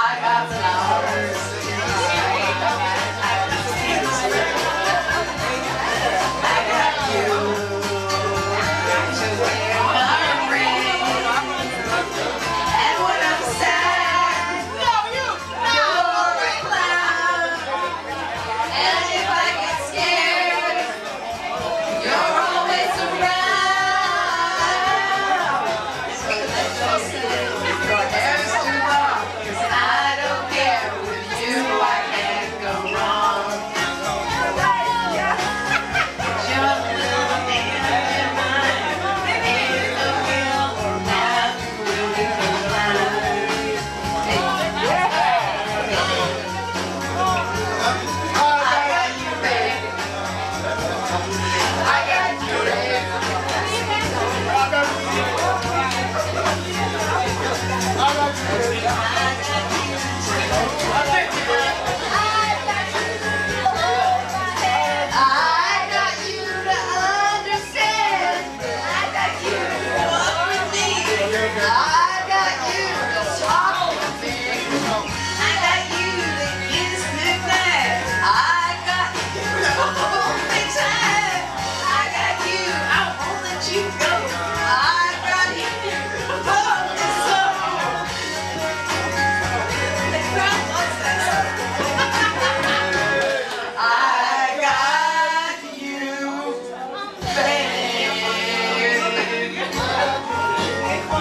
I got flowers. Yeah.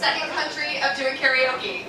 second country of doing karaoke.